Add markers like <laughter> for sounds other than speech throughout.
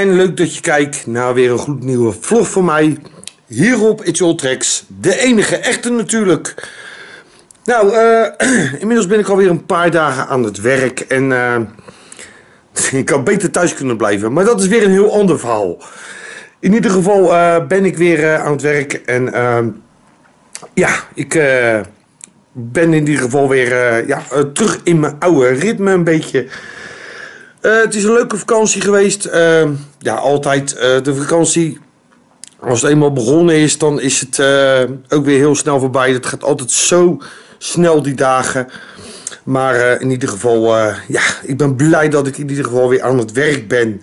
en leuk dat je kijkt naar weer een gloednieuwe vlog van mij. Hier op It's All Tracks. De enige echte natuurlijk. Nou, eh, <clears throat> inmiddels ben ik alweer een paar dagen aan het werk. En eh, <laughs> ik had beter thuis kunnen blijven. Maar dat is weer een heel ander verhaal. In ieder geval eh, ben ik weer aan het werk. En ja, ik ben in ieder geval weer ja, terug in mijn oude ritme een beetje. Uh, het is een leuke vakantie geweest. Uh, ja, altijd uh, de vakantie. Als het eenmaal begonnen is, dan is het ook weer heel snel voorbij. Het gaat altijd zo snel die dagen. Maar in ieder geval, ja, ik ben blij dat ik in ieder geval weer aan het werk ben.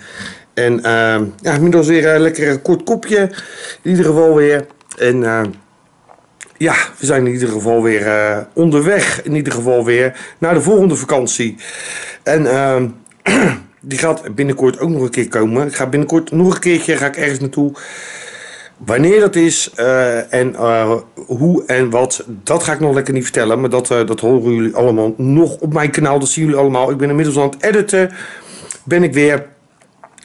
En ja, inmiddels weer een lekker kort kopje. In ieder geval weer. En ja, we zijn in ieder geval weer onderweg. In ieder geval weer naar de volgende vakantie. En die gaat binnenkort ook nog een keer komen. Ik ga binnenkort nog een keertje ga ik ergens naartoe. Wanneer dat is uh, en uh, hoe en wat, dat ga ik nog lekker niet vertellen. Maar dat, uh, dat horen jullie allemaal nog op mijn kanaal. Dat zien jullie allemaal. Ik ben inmiddels aan het editen. Ben ik weer.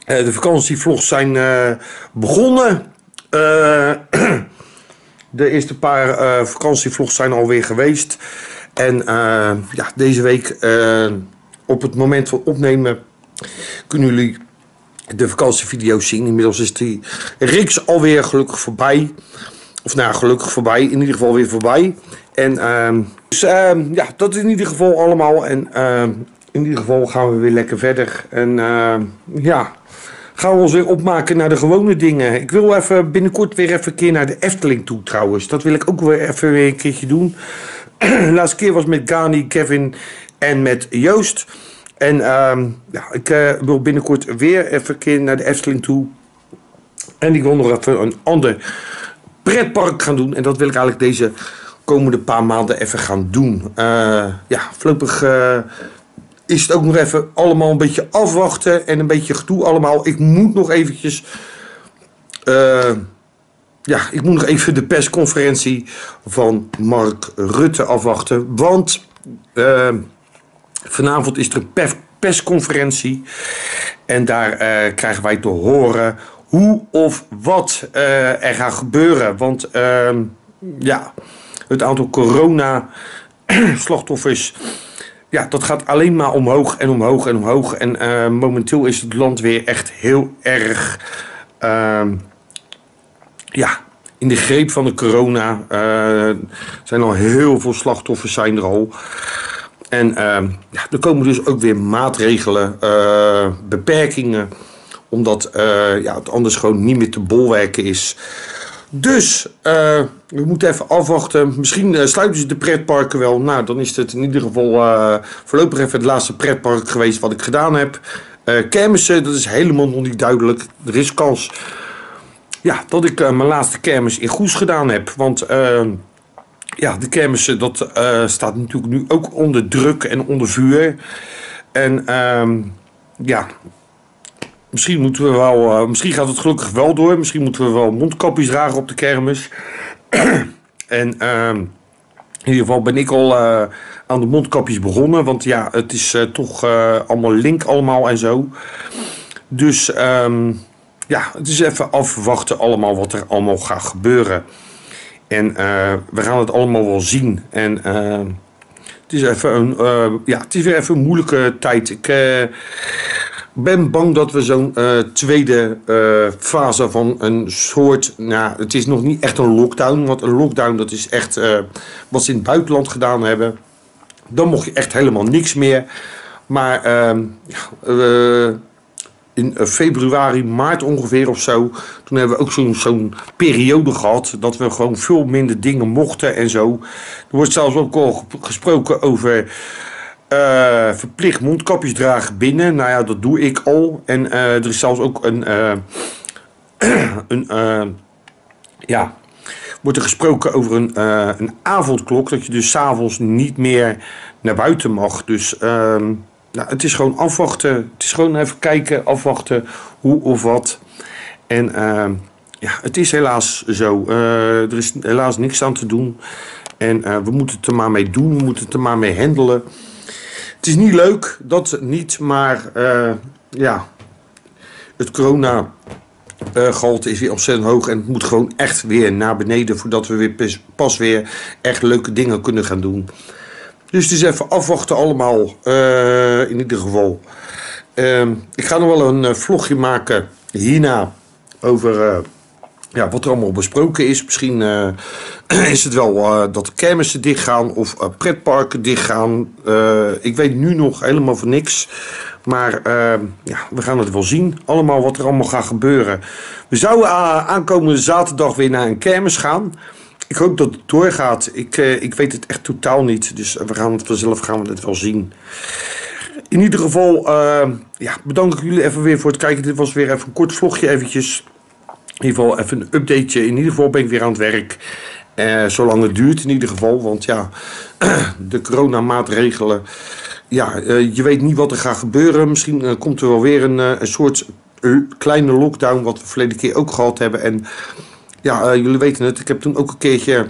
de vakantievlogs zijn begonnen. <clears throat> de eerste paar vakantievlogs zijn alweer geweest. En ja, deze week op het moment van opnemen kunnen jullie de vakantievideo's zien. Inmiddels is die reeks alweer gelukkig voorbij. Of nou, gelukkig voorbij. In ieder geval weer voorbij. En uh, dus, uh, ja, dat is in ieder geval allemaal. En uh, in ieder geval gaan we weer lekker verder. En ja, gaan we ons weer opmaken naar de gewone dingen. Ik wil even binnenkort weer even een keer naar de Efteling toe trouwens. Dat wil ik ook weer even weer een keertje doen. Laatste keer was met Gani, Kevin en met Joost. En uh, ja, ik uh, wil binnenkort weer even keer naar de Efteling toe. En ik wil nog even een ander pretpark gaan doen. En dat wil ik eigenlijk deze komende paar maanden even gaan doen. Uh, ja, voorlopig uh, is het ook nog even allemaal een beetje afwachten. En een beetje gedoe allemaal. Ik moet nog eventjes... ja, ik moet nog even de persconferentie van Mark Rutte afwachten. Want... Vanavond is er een persconferentie. En daar uh, krijgen wij te horen hoe of wat uh, er gaat gebeuren. Want uh, ja, het aantal corona-slachtoffers. <clears throat> Ja, dat gaat alleen maar omhoog en omhoog en omhoog. En uh, momenteel is het land weer echt heel erg. Ehm, ja, in de greep van de corona. Er zijn al heel veel slachtoffers zijn er al. En uh, ja, er komen dus ook weer maatregelen, uh, beperkingen, omdat uh, ja, het anders gewoon niet meer te bolwerken is. Dus uh, we moeten even afwachten. Misschien sluiten ze de pretparken wel. Nou, dan is het in ieder geval voorlopig even het laatste pretpark geweest wat ik gedaan heb. kermissen, dat is helemaal nog niet duidelijk. Er is kans ja, dat ik mijn laatste kermis in Goes gedaan heb. Want ja, de kermis dat uh, staat natuurlijk nu ook onder druk en onder vuur. En uh, ja, misschien moeten we wel, uh, misschien gaat het gelukkig wel door. Misschien moeten we wel mondkapjes dragen op de kermis. <clears throat> en ehm, in ieder geval ben ik al uh, aan de mondkapjes begonnen. Want ja, het is toch allemaal link allemaal en zo. Dus um, ja, het is even afwachten allemaal wat er allemaal gaat gebeuren. En uh, we gaan het allemaal wel zien. En uh, het is even een, uh, ja, het is weer even een moeilijke tijd. Ik ben bang dat we zo'n tweede fase van een soort. Nou, het is nog niet echt een lockdown. Want een lockdown dat is echt wat ze in het buitenland gedaan hebben. Dan mocht je echt helemaal niks meer. Maar ehm, in eh, februari, maart ongeveer of zo. Toen hebben we ook zo'n zo'n periode gehad dat we gewoon veel minder dingen mochten en zo. Er wordt zelfs ook al gesproken over uh, verplicht mondkapjes dragen binnen. Nou ja, dat doe ik al. En uh, er is zelfs ook een, <clears throat> een ja, wordt er gesproken over een, een avondklok. Dat je dus s'avonds niet meer naar buiten mag. Dus ehm, nou, het is gewoon afwachten. Het is gewoon even kijken, afwachten hoe of wat. En uh, ja, het is helaas zo. Uh, er is helaas niks aan te doen. En uh, we moeten het er maar mee doen. We moeten het er maar mee handelen. Het is niet leuk, dat niet. Maar ja, het corona gehalte is weer ontzettend hoog. En het moet gewoon echt weer naar beneden. Voordat we weer pas weer echt leuke dingen kunnen gaan doen. Dus het is even afwachten allemaal. Uh, in ieder geval. Uh, ik ga nog wel een vlogje maken hierna. Over ja, wat er allemaal besproken is. Misschien <clears throat> is het wel uh, dat de kermissen dichtgaan of uh, pretparken dichtgaan. ik weet nu nog helemaal van niks. Maar ja, we gaan het wel zien. Allemaal wat er allemaal gaat gebeuren. We zouden aankomende zaterdag weer naar een kermis gaan. Ik hoop dat het doorgaat. Ik, ik weet het echt totaal niet. Dus we gaan het vanzelf gaan we het wel zien. In ieder geval, ja, bedank ik jullie even weer voor het kijken. Dit was weer even een kort vlogje eventjes. In ieder geval even een updateje. In ieder geval ben ik weer aan het werk. Uh, zolang het duurt in ieder geval. Want ja, <clears throat> de coronamaatregelen. Ja, uh, je weet niet wat er gaat gebeuren. Misschien uh, komt er wel weer een, een soort kleine lockdown. Wat we verleden keer ook gehad hebben. En ja, jullie weten het. Ik heb toen ook een keertje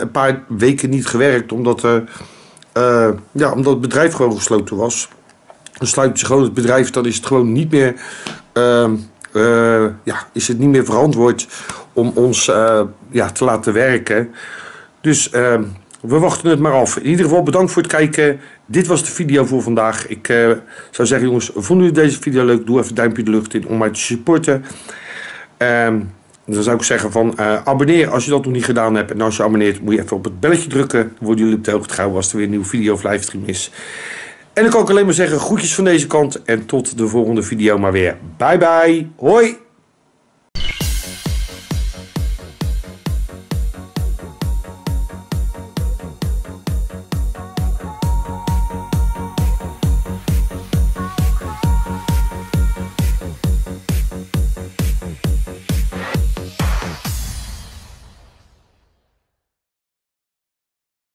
een paar weken niet gewerkt. Omdat, ja, omdat het bedrijf gewoon gesloten was. Dan sluit je gewoon het bedrijf. Dan is het gewoon niet meer uh, ja, is het niet meer verantwoord om ons ja, te laten werken. Dus uh, we wachten het maar af. In ieder geval bedankt voor het kijken. Dit was de video voor vandaag. Ik zou zeggen jongens, vonden jullie deze video leuk? Doe even duimpje de lucht in om mij te supporten. Ehm, dan zou ik zeggen van abonneer als je dat nog niet gedaan hebt. En als je abonneert moet je even op het belletje drukken. Dan worden jullie op de hoogte gehouden als er weer een nieuwe video of livestream is. En dan kan ik alleen maar zeggen, groetjes van deze kant. En tot de volgende video maar weer. Bye bye. Hoi.